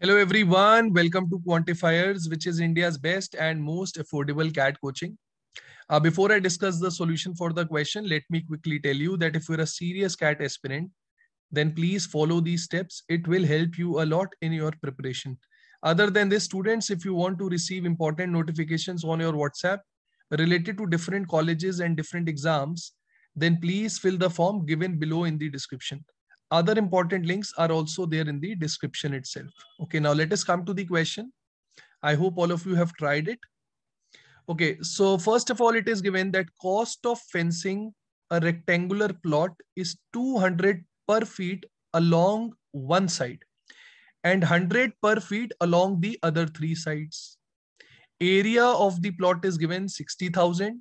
Hello everyone, welcome to Quantifiers, which is India's best and most affordable CAT coaching. Uh, before I discuss the solution for the question, let me quickly tell you that if you're a serious CAT aspirant, then please follow these steps. It will help you a lot in your preparation. Other than this, students, if you want to receive important notifications on your WhatsApp related to different colleges and different exams, then please fill the form given below in the description. Other important links are also there in the description itself. Okay, now let us come to the question. I hope all of you have tried it. Okay, so first of all, it is given that cost of fencing a rectangular plot is 200 per feet along one side and 100 per feet along the other three sides. Area of the plot is given 60,000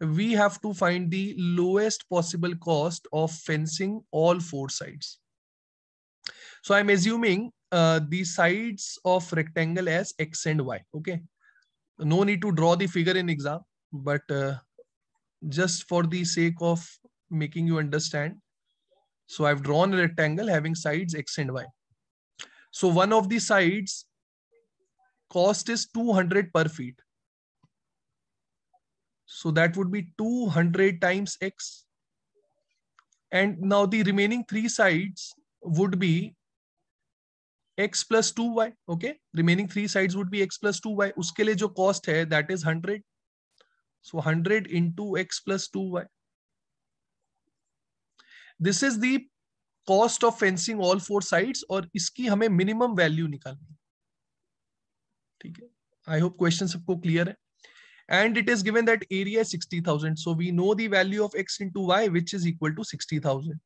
we have to find the lowest possible cost of fencing all four sides. So I'm assuming uh, the sides of rectangle as x and y. Okay. No need to draw the figure in exam, but uh, just for the sake of making you understand. So I've drawn a rectangle having sides x and y. So one of the sides cost is 200 per feet. So that would be 200 times x. And now the remaining three sides would be x plus 2y. Okay. Remaining three sides would be x plus 2y. Uske liye jo cost hai, that is 100. So 100 into x plus 2y. This is the cost of fencing all four sides और इसकी हमें minimum value निकालनी ठीक है I hope question सबको clear है and it is given that area is 60,000. So we know the value of x into y, which is equal to 60,000.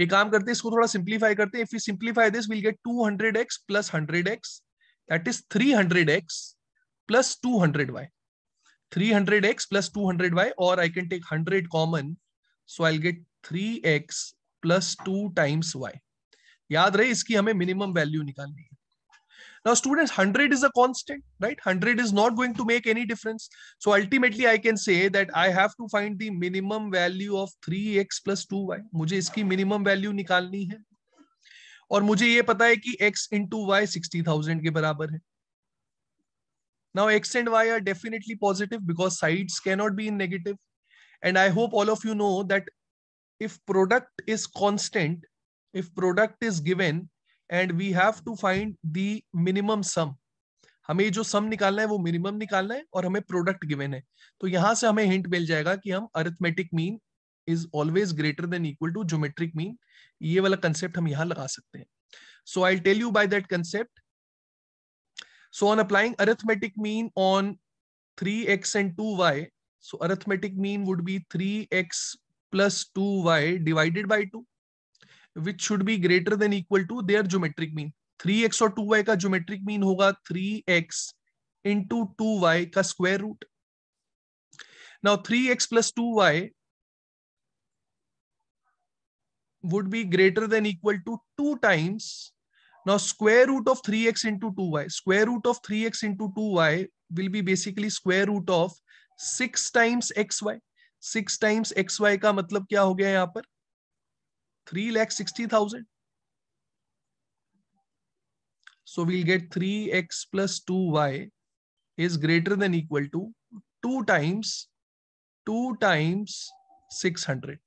एक काम करते हैं इसको थोड़ा सिंप्लीफाई करते हैं if you simplify this will get 200x plus 100x that is 300x plus 200y 300x plus 200y or I can take 100 common so I'll get 3x plus 2 times y याद रहे इसकी हमें मिनिमम वैल्यू निकालनी है Now, students, 100 is a constant, right? 100 is not going to make any difference. So ultimately, I can say that I have to find the minimum value of 3x plus 2y. मुझे इसकी minimum value निकालनी है और मुझे ये पता है कि x into y 60,000 के बराबर है Now x and y are definitely positive because sides cannot be in negative. And I hope all of you know that if product is constant, if product is given, and we have to find the minimum sum हमें जो सम निकालना है, वो minimum निकालना है और हमें product given है। तो यहाँ से हमें हिंट मिल जाएगा कि हम arithmetic mean is always greater than equal to geometric mean ये वाला कंसेप्ट हम यहाँ लगा सकते हैं। So I tell you by that concept so on applying arithmetic mean on 3x and 2y so arithmetic mean would be 3x plus 2y divided by 2 which should be greater than equal to their geometric mean three x और two Y का geometric mean होगा three x into two y का square root now three x plus two y would be greater than equal to two times now square root of three x into two y square root of three x into two y will be basically square root of six times x y six times x y का मतलब क्या हो गया यहाँ पर? Three lakh sixty thousand. So we'll get 3x plus 2y is greater than equal to 2 times 2 times 600.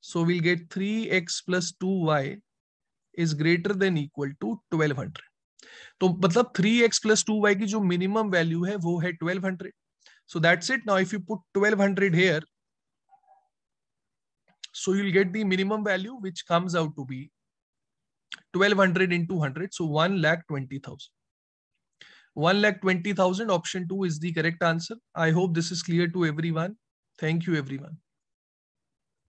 So we'll get 3x plus 2y is greater than equal to 1200. तो मतलब 3x plus 2y की जो minimum value है वो है 1200. So that's it. Now if you put 1200 here, So you'll get the minimum value, which comes out to be 1200 into 100. So 1 lakh 20,000. 1 lakh 20,000 option 2 is the correct answer. I hope this is clear to everyone. Thank you everyone.